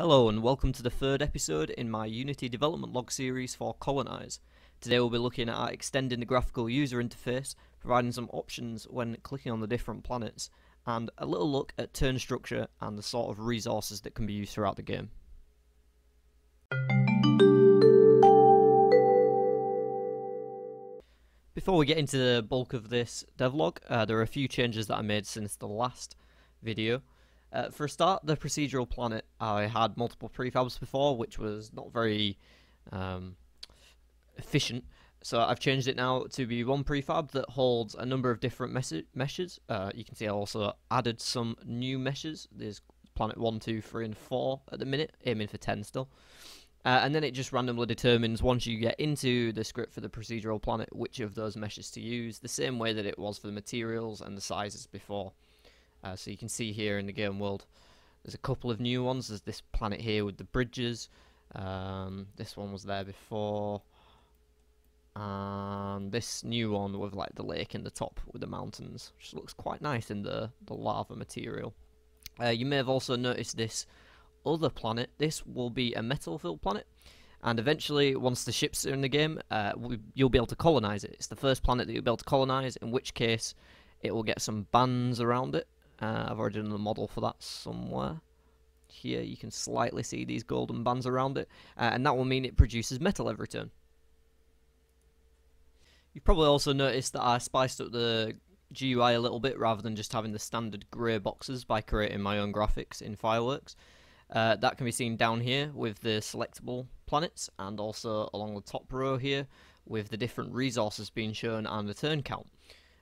Hello and welcome to the third episode in my Unity development log series for Colonise. Today we'll be looking at extending the graphical user interface, providing some options when clicking on the different planets, and a little look at turn structure and the sort of resources that can be used throughout the game. Before we get into the bulk of this devlog, uh, there are a few changes that I made since the last video. Uh, for a start, the procedural planet, I had multiple prefabs before, which was not very um, efficient. So I've changed it now to be one prefab that holds a number of different meshes. Uh, you can see I also added some new meshes. There's planet 1, 2, 3 and 4 at the minute, aiming for 10 still. Uh, and then it just randomly determines once you get into the script for the procedural planet which of those meshes to use, the same way that it was for the materials and the sizes before. Uh, so you can see here in the game world, there's a couple of new ones. There's this planet here with the bridges. Um, this one was there before. And this new one with like the lake in the top with the mountains, which looks quite nice in the, the lava material. Uh, you may have also noticed this other planet. This will be a metal-filled planet. And eventually, once the ships are in the game, uh, you'll be able to colonize it. It's the first planet that you'll be able to colonize, in which case it will get some bands around it uh, I've already done the model for that somewhere. Here you can slightly see these golden bands around it, uh, and that will mean it produces metal every turn. You've probably also noticed that I spiced up the GUI a little bit rather than just having the standard grey boxes by creating my own graphics in Fireworks. Uh, that can be seen down here with the selectable planets and also along the top row here with the different resources being shown and the turn count.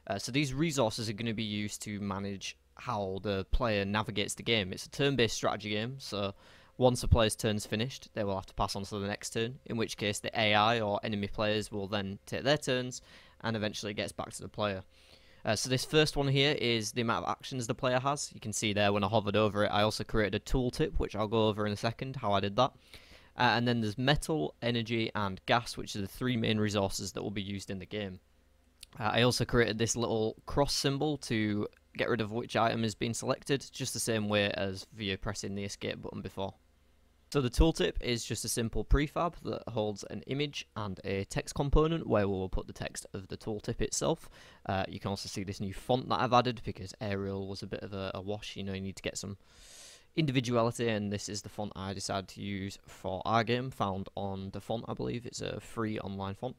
Uh, so these resources are going to be used to manage how the player navigates the game. It's a turn-based strategy game, so once a player's turn's finished, they will have to pass on to the next turn, in which case the AI or enemy players will then take their turns, and eventually gets back to the player. Uh, so this first one here is the amount of actions the player has. You can see there when I hovered over it, I also created a tooltip, which I'll go over in a second, how I did that. Uh, and then there's metal, energy, and gas, which are the three main resources that will be used in the game. Uh, I also created this little cross symbol to get rid of which item has been selected, just the same way as via pressing the escape button before. So the tooltip is just a simple prefab that holds an image and a text component where we'll put the text of the tooltip itself. Uh, you can also see this new font that I've added because Arial was a bit of a, a wash, you know, you need to get some individuality and this is the font I decided to use for our game, found on DaFont I believe, it's a free online font.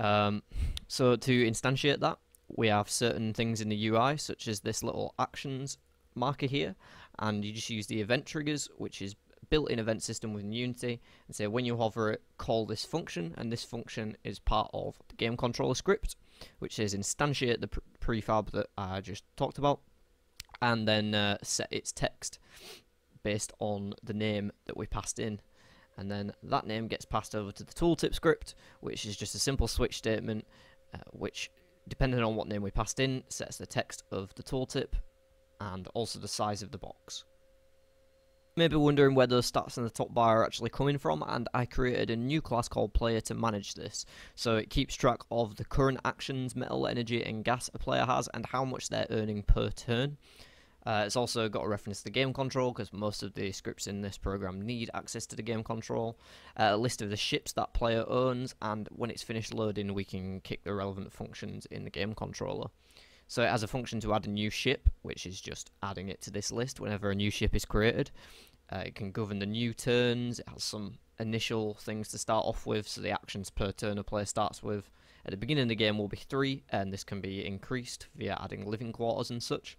Um, so to instantiate that, we have certain things in the UI, such as this little actions marker here, and you just use the event triggers, which is built-in event system within Unity, and say when you hover it, call this function, and this function is part of the game controller script, which is instantiate the prefab that I just talked about, and then uh, set its text based on the name that we passed in. And then that name gets passed over to the tooltip script, which is just a simple switch statement, uh, which depending on what name we passed in, sets the text of the tooltip and also the size of the box. Maybe wondering where those stats in the top bar are actually coming from, and I created a new class called Player to manage this. So it keeps track of the current actions, metal, energy, and gas a player has, and how much they're earning per turn. Uh, it's also got a reference to the game control because most of the scripts in this program need access to the game control. Uh, a list of the ships that player owns, and when it's finished loading, we can kick the relevant functions in the game controller. So it has a function to add a new ship, which is just adding it to this list whenever a new ship is created. Uh, it can govern the new turns. It has some initial things to start off with, so the actions per turn a player starts with at the beginning of the game will be three, and this can be increased via adding living quarters and such.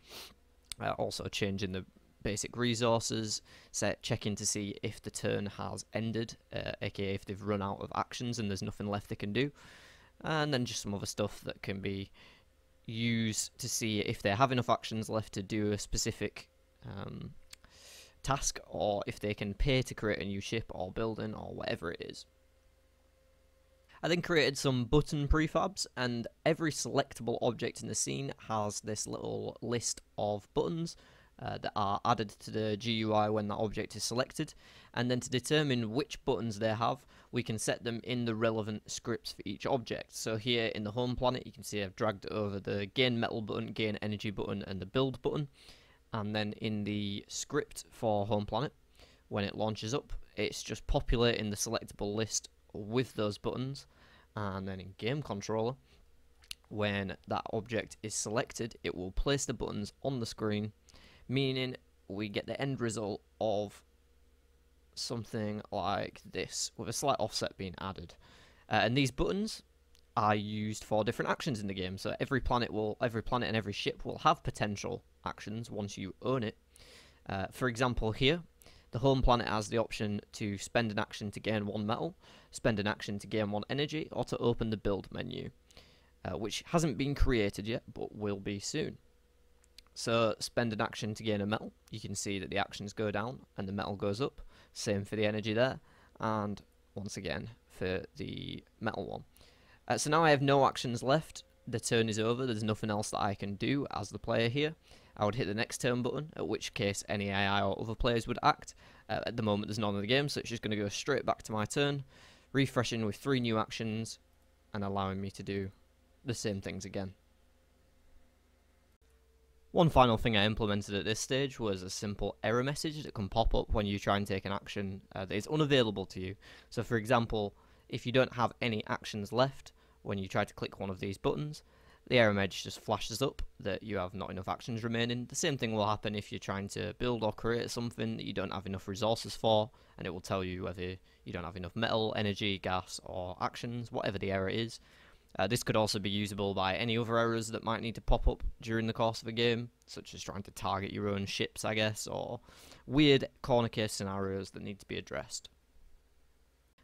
Uh, also changing the basic resources, set checking to see if the turn has ended, uh, aka if they've run out of actions and there's nothing left they can do, and then just some other stuff that can be used to see if they have enough actions left to do a specific um, task, or if they can pay to create a new ship or building or whatever it is. I then created some button prefabs, and every selectable object in the scene has this little list of buttons uh, that are added to the GUI when that object is selected. And then to determine which buttons they have, we can set them in the relevant scripts for each object. So here in the home planet, you can see I've dragged over the gain metal button, gain energy button, and the build button. And then in the script for home planet, when it launches up, it's just populating the selectable list with those buttons, and then in Game Controller, when that object is selected, it will place the buttons on the screen, meaning we get the end result of something like this, with a slight offset being added. Uh, and these buttons are used for different actions in the game. So every planet will, every planet and every ship will have potential actions once you own it. Uh, for example, here, the home planet has the option to spend an action to gain one metal, spend an action to gain one energy, or to open the build menu, uh, which hasn't been created yet, but will be soon. So spend an action to gain a metal. You can see that the actions go down and the metal goes up. Same for the energy there, and once again for the metal one. Uh, so now I have no actions left. The turn is over. There's nothing else that I can do as the player here. I would hit the next turn button, at which case any AI or other players would act. Uh, at the moment, there's none in the game, so it's just going to go straight back to my turn, refreshing with three new actions and allowing me to do the same things again. One final thing I implemented at this stage was a simple error message that can pop up when you try and take an action uh, that is unavailable to you. So for example, if you don't have any actions left when you try to click one of these buttons, the error message just flashes up that you have not enough actions remaining. The same thing will happen if you're trying to build or create something that you don't have enough resources for, and it will tell you whether you don't have enough metal, energy, gas, or actions, whatever the error is. Uh, this could also be usable by any other errors that might need to pop up during the course of a game, such as trying to target your own ships, I guess, or weird corner case scenarios that need to be addressed.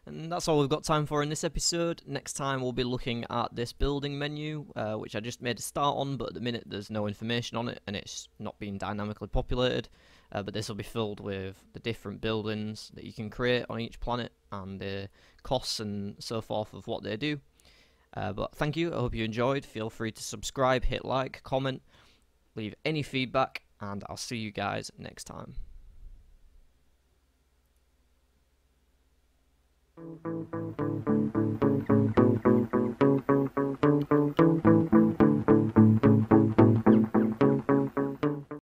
And that's all we've got time for in this episode. Next time we'll be looking at this building menu, uh, which I just made a start on, but at the minute there's no information on it and it's not being dynamically populated. Uh, but this will be filled with the different buildings that you can create on each planet and the costs and so forth of what they do. Uh, but thank you. I hope you enjoyed. Feel free to subscribe, hit like, comment, leave any feedback, and I'll see you guys next time. Thank you.